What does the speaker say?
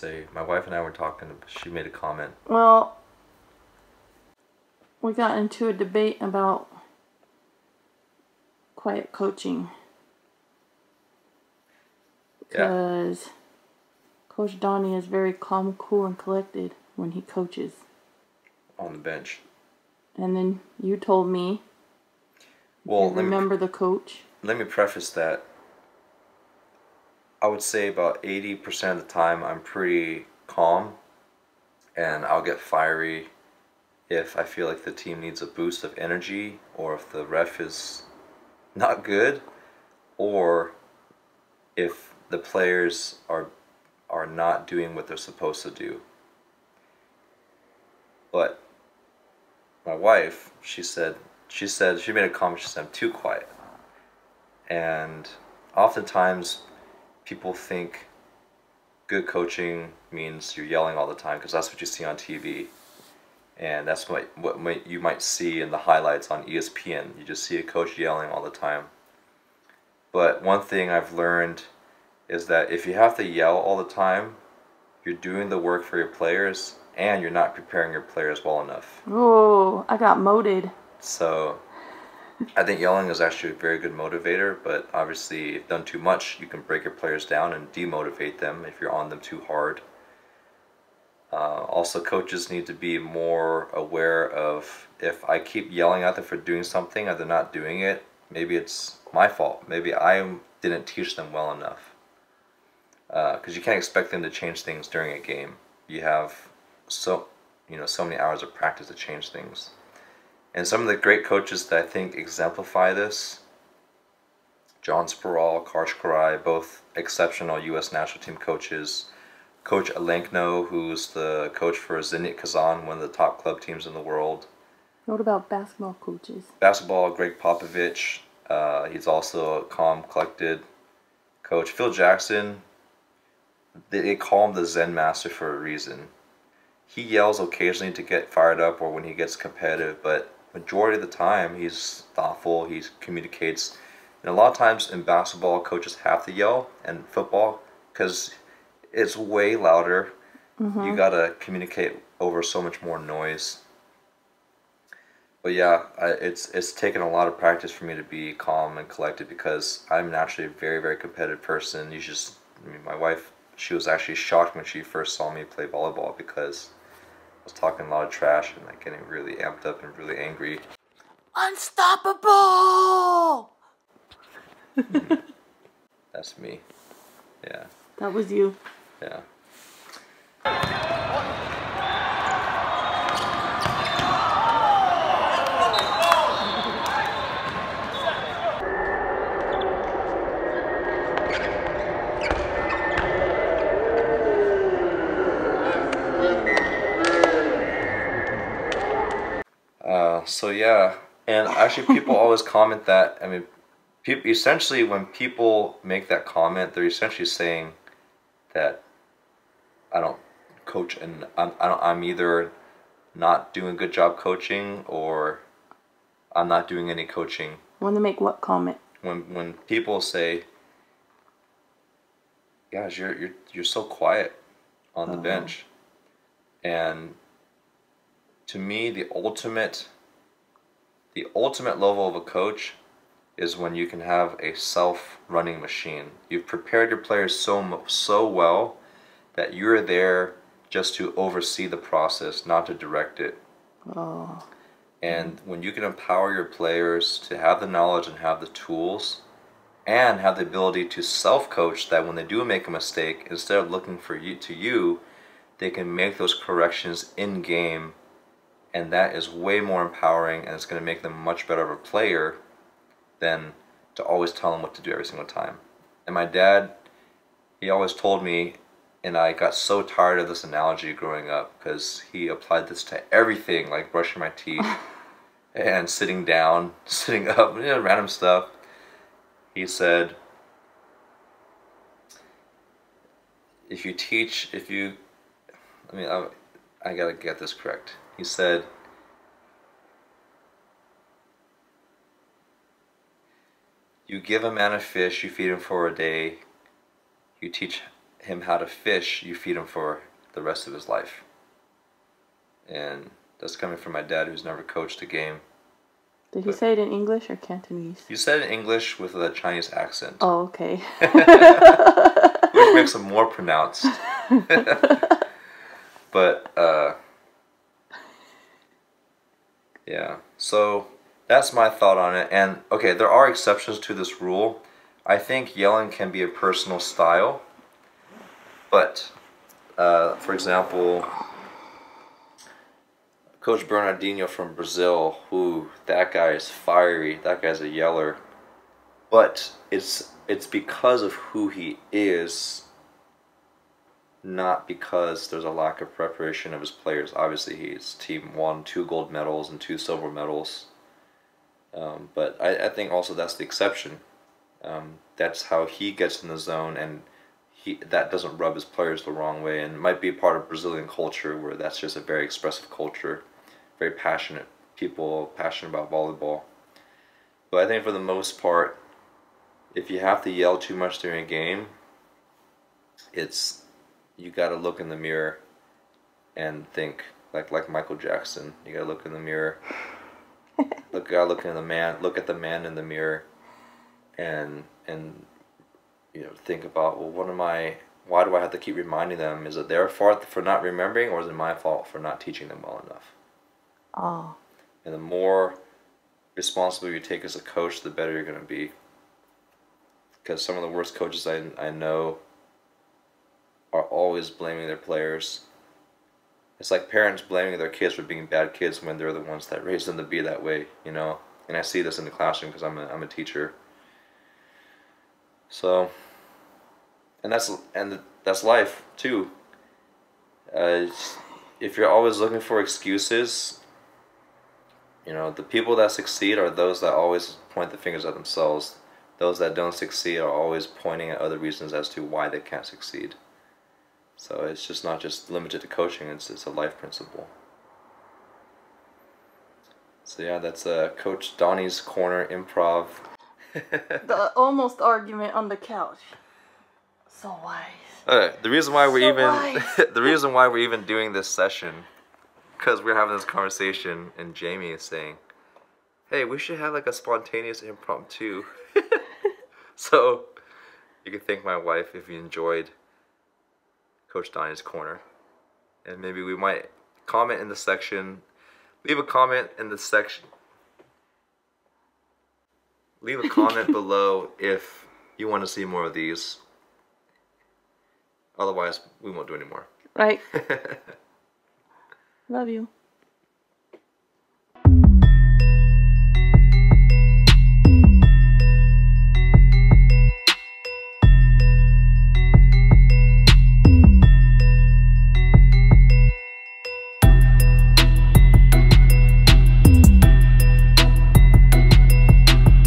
say? My wife and I were talking. She made a comment. Well, we got into a debate about quiet coaching. Yeah. Because Coach Donny is very calm, cool, and collected when he coaches. On the bench. And then you told me, Well, you let me, remember the coach? let me preface that. I would say about 80% of the time I'm pretty calm and I'll get fiery if I feel like the team needs a boost of energy or if the ref is not good or if the players are are not doing what they're supposed to do. But my wife, she said she said she made a comment she said I'm too quiet. And oftentimes people think good coaching means you're yelling all the time because that's what you see on TV. And that's what, what might, you might see in the highlights on ESPN. You just see a coach yelling all the time. But one thing I've learned is that if you have to yell all the time, you're doing the work for your players and you're not preparing your players well enough. Oh, I got moted. So I think yelling is actually a very good motivator, but obviously if done too much, you can break your players down and demotivate them if you're on them too hard. Uh, also, coaches need to be more aware of if I keep yelling at them for doing something and they're not doing it, maybe it's my fault. Maybe I didn't teach them well enough. Because you can't expect them to change things during a game. You have so you know so many hours of practice to change things. And some of the great coaches that I think exemplify this, John Speraw, Karch Kiraly, both exceptional U.S. national team coaches. Coach Alekno, who's the coach for Zenit Kazan, one of the top club teams in the world. What about basketball coaches? Basketball, Gregg Popovich. Uh, he's also a calm, collected coach. Phil Jackson, they, they call him the Zen Master for a reason. He yells occasionally to get fired up or when he gets competitive, but majority of the time he's thoughtful, he communicates. And a lot of times in basketball, coaches have to yell, and football, because it's way louder. You mm-hmm. gotta communicate over so much more noise. But yeah, I, it's it's taken a lot of practice for me to be calm and collected because I'm naturally a very very competitive person. You just, I mean, my wife, she was actually shocked when she first saw me play volleyball because was talking a lot of trash and like getting really amped up and really angry. Unstoppable! That's me. Yeah, That was you. yeah. Uh, so yeah, and actually, people always comment that. I mean, people essentially when people make that comment, they're essentially saying that I don't coach, and I'm I don't, I'm either not doing a good job coaching or I'm not doing any coaching. Want to make what comment? When when people say, "Guys, you're you're you're so quiet on the Uh-huh. bench," and to me, the ultimate the ultimate level of a coach is when you can have a self-running machine. You've prepared your players so so well that you're there just to oversee the process, not to direct it. Oh, And when you can empower your players to have the knowledge and have the tools and have the ability to self-coach that when they do make a mistake, instead of looking for you to you, they can make those corrections in game and that is way more empowering and it's going to make them much better of a player than to always tell them what to do every single time. And my dad, he always told me, and I got so tired of this analogy growing up because he applied this to everything, like brushing my teeth and sitting down, sitting up, you know, random stuff. He said, if you teach, if you, I mean, I, I gotta get this correct. He said, You give a man a fish, you feed him for a day, you teach him how to fish, you feed him for the rest of his life. And that's coming from my dad, who's never coached a game. Did he say it in English or Cantonese? You said it in English with a Chinese accent, Oh, okay. which makes it more pronounced. but uh, yeah, so that's my thought on it. And okay, there are exceptions to this rule. I think yelling can be a personal style, but uh, for example, Coach Bernardinho from Brazil, who that guy is fiery. That guy's a yeller, but it's it's because of who he is, not because there's a lack of preparation of his players. Obviously, his team won two gold medals and two silver medals, um, but I, I think also that's the exception. Um, that's how he gets in the zone, and he that doesn't rub his players the wrong way, and might be part of Brazilian culture where that's just a very expressive culture very passionate people, passionate about volleyball. But I think for the most part, if you have to yell too much during a game, it's you got to look in the mirror and think like like Michael Jackson. You got to look in the mirror. look, got to look in the man. Look at the man in the mirror, and and you know think about well, what am I? Why do I have to keep reminding them? Is it their fault for not remembering, or is it my fault for not teaching them well enough? Oh, And the more responsibility you take as a coach, the better you're going to be. Because some of the worst coaches I, I know are always blaming their players. It's like parents blaming their kids for being bad kids when they're the ones that raised them to be that way, you know? And I see this in the classroom because I'm a, I'm a teacher. So, and that's and that's life too. Uh, if you're always looking for excuses, you know, the people that succeed are those that always point the fingers at themselves. Those that don't succeed are always pointing at other reasons as to why they can't succeed. So it's just not just limited to coaching, it's, it's a life principle. So yeah, that's uh, Coach Donny's Corner Improv. the almost argument on the couch. So wise. Okay, the reason why we're So even the reason why we're even doing this session because we're having this conversation and Jamie is saying, "Hey, we should have like a spontaneous impromptu." so, you can thank my wife if you enjoyed Coach Donny's corner, and maybe we might comment in the section. Leave a comment in the section. Leave a comment below if you want to see more of these. Otherwise, we won't do any more. Right. Love you.